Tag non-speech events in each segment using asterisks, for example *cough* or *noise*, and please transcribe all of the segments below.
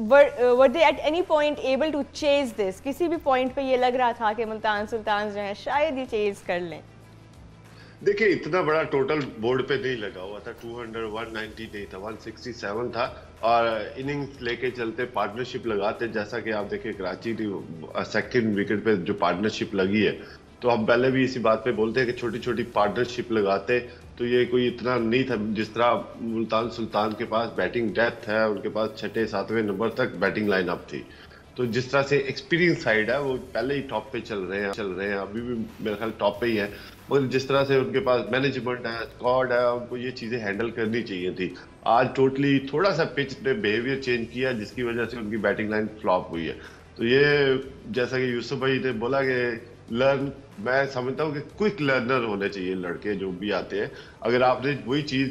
Where they at any point able to chase this किसी भी point पे ये लग रहा था कि मुल्तान सुल्तान जो है, शायद ये चेज कर लें। देखिए, इतना बड़ा टोटल बोर्ड पे नहीं लगा हुआ था। 200 190 नहीं था 167 था। और इनिंग्स लेके चलते पार्टनरशिप लगाते, जैसा कि आप देखिए कराची सेकंड विकेट पे जो पार्टनरशिप लगी है तो हम पहले भी इसी बात पे बोलते हैं कि छोटी छोटी पार्टनरशिप लगाते तो ये कोई इतना नहीं था जिस तरह मुल्तान सुल्तान के पास बैटिंग डेप्थ है, उनके पास छठे, सातवें नंबर तक बैटिंग लाइनअप थी। तो जिस तरह से एक्सपीरियंस साइड है, वो पहले ही टॉप पे चल रहे हैं, चल रहे हैं, अभी भी मेरे ख्याल टॉप पे ही है। मगर जिस तरह से उनके पास मैनेजमेंट है स्कॉड है, उनको ये चीज़ें हैंडल करनी चाहिए थी। आज टोटली थोड़ा सा पिच पे बिहेवियर चेंज किया, जिसकी वजह से उनकी बैटिंग लाइन फ्लॉप हुई है। तो ये जैसा कि यूसुफ भाई ने बोला कि लर्न मैं समझता हूँ कि क्विक लर्नर होने चाहिए लड़के जो भी आते हैं। अगर आपने वही चीज़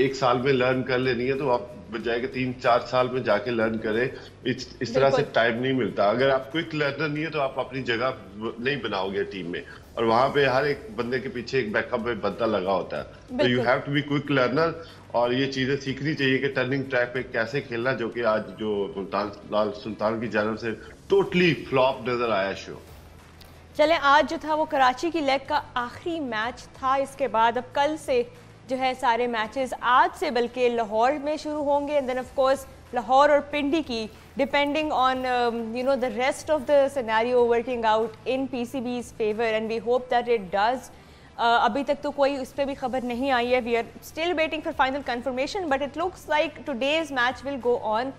एक साल में लर्न कर लेनी है तो आप बजाय के तीन चार साल में जाके लर्न करें। इस इस तरह से टाइम नहीं मिलता। अगर आप क्विक लर्नर नहीं है तो आप अपनी जगह नहीं बनाओगे टीम में। और वहाँ पे हर एक बंदे के पीछे एक बैकअप में बंदा लगा होता है। तो you have to be quick learner और ये चीज़ें सीखनी चाहिए कि टर्निंग ट्रैक पे कैसे खेलना जो कि आज जो सुल्तान लाल सुल्तान की जानब से टोटली फ्लॉप नज़र आया शो चले, आज जो था वो कराची की लेग का आखिरी मैच था। इसके बाद अब कल से जो है सारे मैचेस आज से बल्कि लाहौर में शुरू होंगे। And then of course Lahore और पिंडी की depending on you know the rest of the scenario working out in PCB's favour and we hope that it does अभी तक तो कोई उस पर भी खबर नहीं आई है। We are still waiting for final confirmation but it looks like today's match will go on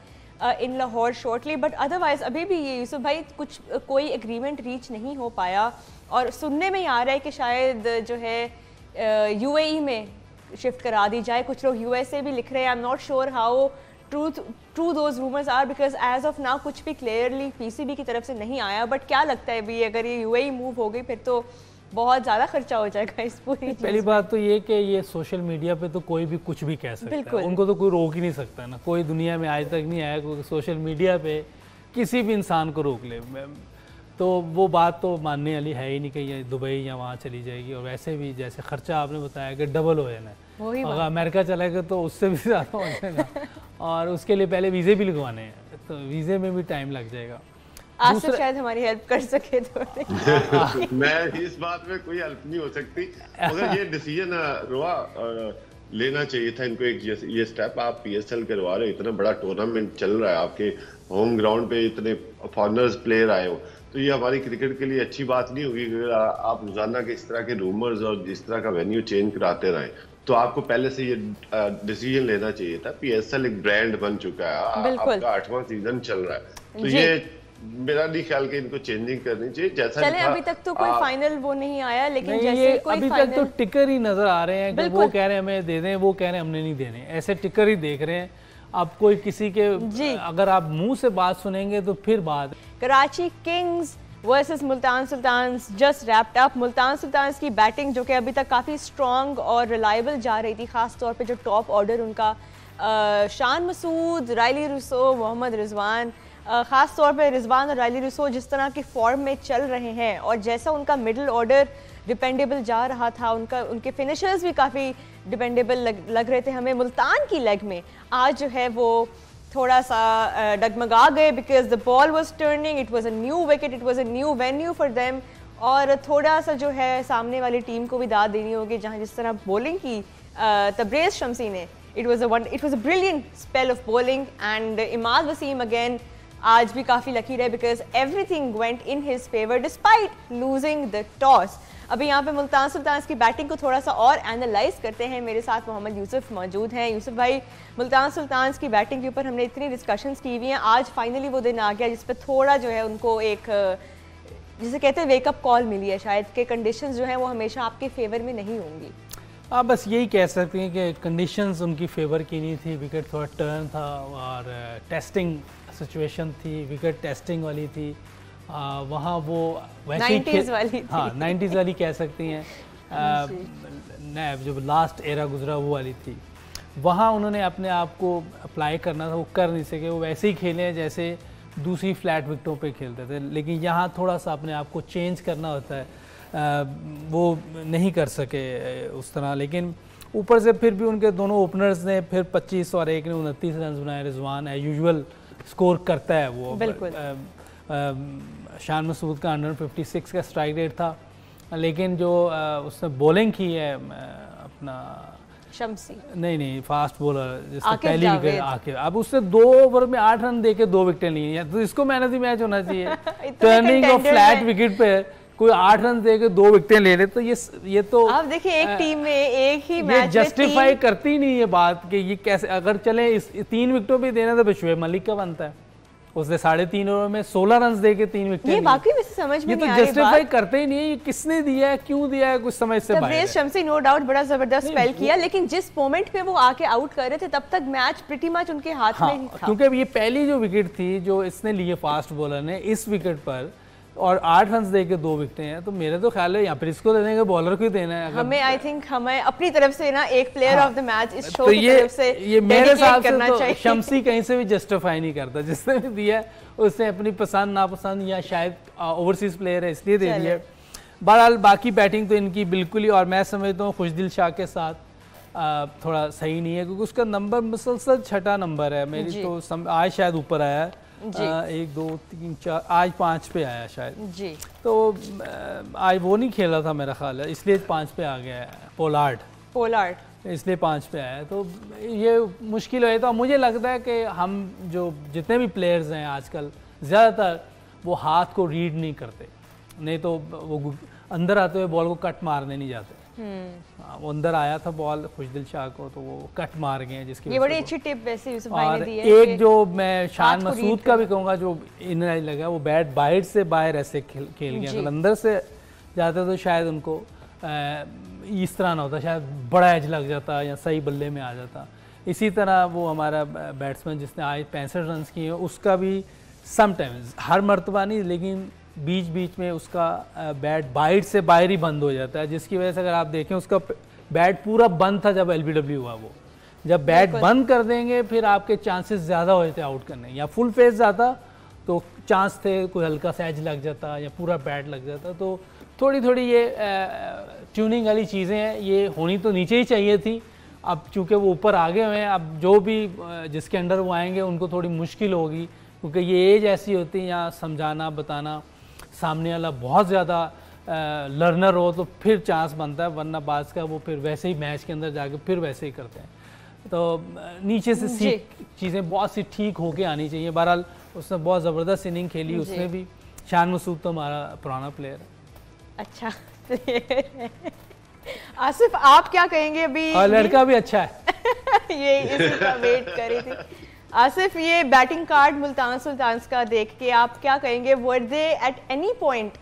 in Lahore shortly but otherwise अभी भी ये यूसुफ भाई कुछ कोई एग्रीमेंट रीच नहीं हो पाया। और सुनने में ही आ रहा है कि शायद जो है यूएई में शिफ्ट करा दी जाए। कुछ लोग यूएसए भी लिख रहे हैं। I am not sure how truth true those rumours are because as of now कुछ भी क्लियरली पीसीबी की तरफ़ से नहीं आया। बट क्या लगता है भी अगर ये यूएई मूव हो गई, फिर तो बहुत ज़्यादा खर्चा हो जाएगा इस पूरी पहली बात तो ये कि ये सोशल मीडिया पे तो कोई भी कुछ भी कह सकता है। उनको तो कोई रोक ही नहीं सकता ना। कोई दुनिया में आज तक नहीं आया क्योंकि सोशल मीडिया पे किसी भी इंसान को रोक ले। तो वो बात तो मानने वाली है ही नहीं कि दुबई या वहाँ चली जाएगी। और वैसे भी जैसे खर्चा आपने बताया कि डबल हो जाना अगर अमेरिका चलेगा तो उससे भी *laughs* ज़्यादा हो जाएगा। और उसके लिए पहले वीज़े भी लगवाने हैं। तो वीज़े में भी टाइम लग जाएगा। आसिफ शायद हमारी हेल्प कर सके थोड़े *laughs* मैं इस बात में कोई हेल्प नहीं हो सकती। मगर ये डिसीज़न रोआ लेना चाहिए था इनको एक ये स्टेप आप पीएसएल करवा रहे हो इतना बड़ा टूर्नामेंट चल रहा है आपके होम ग्राउंड पे इतने फॉरनर्स प्लेयर आए हो तो ये हमारी क्रिकेट के लिए अच्छी बात नहीं होगी अगर आप रोज़ाना के इस तरह के रूमर्स और जिस तरह का वेन्यू चेंज कराते रहे। तो आपको पहले से ये डिसीज़न लेना चाहिए था। पीएसएल एक ब्रांड बन चुका है आपका आठवां सीज़न चल रहा है। तो ये मेरा नहीं ख्याल कि इनको चेंजिंग करनी चाहिए। जैसा चले अभी तक तो कोई फाइनल वो नहीं आया लेकिन नहीं जैसे ये कोई अभी तक तो टिकर ही नज़र आ रहे हैं कि वो कह रहे हैं हमें दे दें वो कह रहे हैं हमने नहीं देने। ऐसे टिकर ही देख रहे हैं। अब कोई किसी के अगर आप मुँह से बात सुनेंगे तो फिर बात Karachi Kings versus Multan Sultan just wrapped up Multan Sultan की बैटिंग जो कि अभी तक काफ़ी स्ट्रॉन्ग और रिलायबल जा रही थी ख़ास तौर पे जो टॉप ऑर्डर उनका शान मसूद रायली रुसो मोहम्मद रिजवान ख़ास तौर पे रिजवान और रायली रसो जिस तरह के फॉर्म में चल रहे हैं और जैसा उनका मिडिल ऑर्डर डिपेंडेबल जा रहा था उनका उनके फिनिशर्स भी काफ़ी डिपेंडेबल लग, लग रहे थे हमें मुल्तान की लेग में। आज जो है वो थोड़ा सा डगमगा गए because the ball was turning it was a new wicket it was a new venue for them और थोड़ा सा जो है सामने वाली टीम को भी दाद देनी होगी जहाँ जिस तरह बॉलिंग की तब्रेज शमसी ने it was a it was a brilliant spell of bowling and Imad Wasim again आज भी काफ़ी लकी रहे because everything went in his favour despite losing the toss अभी यहाँ पे मुल्तान सुल्तान की बैटिंग को थोड़ा सा और एनालाइज करते हैं। मेरे साथ मोहम्मद यूसुफ मौजूद हैं। यूसुफ भाई, मुल्तान सुल्तान की बैटिंग के ऊपर हमने इतनी डिस्कशंस की हुई हैं। आज फाइनली वो दिन आ गया जिस पर थोड़ा जो है उनको एक, जिसे कहते हैं वेकअप कॉल मिली है शायद के कंडीशंस जो हैं वो हमेशा आपके फेवर में नहीं होंगी। आप बस यही कह सकते हैं कि कंडीशंस उनकी फेवर की नहीं थी। विकेट थोड़ा टर्न था और टेस्टिंग सिचुएशन थी विकेट टेस्टिंग वाली थी वहाँ वो वैसे ही वाली हाँ नाइन्टीज़ वाली कह सकती हैं। *laughs* जो। लास्ट एरा गुजरा वो वाली थी। वहाँ उन्होंने अपने आप को अप्लाई करना था वो कर नहीं सके। वो वैसे ही खेले हैं जैसे दूसरी फ्लैट विकटों पे खेलते थे। लेकिन यहाँ थोड़ा सा अपने आप को चेंज करना होता है। आ, वो नहीं कर सके उस तरह। लेकिन ऊपर से फिर भी उनके दोनों ओपनर्स ने फिर 25 और एक ने उनतीस रन बनाए। रिजवान है यूजुअल स्कोर करता है वो। शान मसूद का अंडर फिफ्टी सिक्स का स्ट्राइक रेट था। लेकिन जो उसने बॉलिंग की है अपना शमसी। नहीं नहीं फास्ट बॉलर जिसने पहली विकेट आके अब उसने दो ओवर में आठ रन देके दो विकेट ली है तो इसको मैन ऑफ़ द मैच होना चाहिए। टर्निंग ऑफ़ फ्लैट विकेट पे। कोई आठ रन दे के दो विकेटें ले ले तो ये ये तो आप देखिए एक टीम में एक ही मैच जस्टिफाई करती नहीं ये बात कि ये कैसे अगर चले इस तीन विकेटों पे देना तो शुएब मलिक का बनता है। उसने साढ़े तीन ओवर में सोलह रन दे के तीन विकेट ये बाकी में समझ में ये तो जस्टिफाई करते ही नहीं है ये किसने दिया है क्यों दिया है कुछ समझ से बाहर शमसी नो डाउट बड़ा ज़बरदस्त स्पेल किया लेकिन जिस मोमेंट पे वो आके आउट कर रहे थे तब तक मैच प्रीटी मच उनके हाथ हाँ, में ही था। क्योंकि ये पहली जो विकेट थी जो इसने लिए फास्ट बॉलर ने इस विकेट पर और आठ रन दे के दो विकटें हैं तो मेरे तो ख्याल है यहाँ पर इसको देने का बॉलर को ही देना है हमें आई थिंक हमें अपनी तरफ़ से ना एक प्लेयर ऑफ़ द मैच इस शो तो की तरफ़ से ये मेरे हिसाब से तो शमसी कहीं से भी जस्टिफाई नहीं करता। जिसने भी दिया उसने अपनी पसंद नापसंद या शायद ओवरसीज प्लेयर है इसलिए दे दिया बहरहाल बाकी बैटिंग तो इनकी बिल्कुल ही और मैं समझता हूँ खुशदिल शाह के साथ आ, थोड़ा सही नहीं है क्योंकि उसका नंबर मुसलसल छठा नंबर है। मेरी तो सम, आज शायद ऊपर आया है। आ, एक दो तीन चार आज पाँच पे आया शायद। जी। तो आज वो नहीं खेला था मेरा ख्याल है इसलिए पाँच पे आ गया है पोलार्ड। पोलार्ड। इसलिए पाँच पे आया तो ये मुश्किल है तो मुझे लगता है कि हम जो जितने भी प्लेयर्स हैं आजकल ज़्यादातर वो हाथ को रीड नहीं करते। नहीं तो वो अंदर आते हुए बॉल को कट मारने नहीं जाते। वो अंदर आया था बॉल खुशदिल शाह को तो वो कट मार गए जिसकी ये बड़ी अच्छी टिप वैसे यूसुफ भाई ने दी है एक जो मैं शान मसूद का भी कहूँगा जो इन लगा वो बैट बाहर से बाहर ऐसे खेल खेल गया। अगर अंदर से जाते तो शायद उनको इस तरह ना होता शायद बड़ा एज लग जाता या सही बल्ले में आ जाता। इसी तरह वो हमारा बैट्समैन जिसने आज पैंसठ रन किए उसका भी समटाइम्स हर मरतबा नहीं लेकिन बीच बीच में उसका बैट बाइट से बाहर ही बंद हो जाता है जिसकी वजह से अगर आप देखें उसका बैट पूरा बंद था जब एल हुआ वो। जब बैट बंद कर देंगे फिर आपके चांसेस ज़्यादा हो जाते आउट करने या फुल फेस जाता तो चांस थे कोई हल्का सैज लग जाता या पूरा बैट लग जाता तो थोड़ी थोड़ी ये ट्यूनिंग वाली चीज़ें हैं ये होनी तो नीचे ही चाहिए थी। अब चूँकि वो ऊपर आगे हुए हैं अब जो भी जिसके अंडर वो आएँगे उनको थोड़ी मुश्किल होगी क्योंकि ये एज ऐसी होती है यहाँ समझाना बताना सामने वाला बहुत ज़्यादा लर्नर हो तो फिर चांस बनता है वरना बाज का वो फिर वैसे ही मैच के अंदर जाके फिर वैसे ही करते हैं। तो नीचे से सीख चीज़ें बहुत सी ठीक होके आनी चाहिए। बहरहाल उसने बहुत ज़बरदस्त इनिंग खेली उसने भी शान मसूद तो हमारा पुराना प्लेयर है। अच्छा। *laughs* आसिफ आप क्या कहेंगे अभी? और लड़का भी अच्छा है। *laughs* ये इसी का वेट करी थी। आसिफ, ये बैटिंग कार्ड मुल्तान सुल्तान का देख के आप क्या कहेंगे? Were they at any point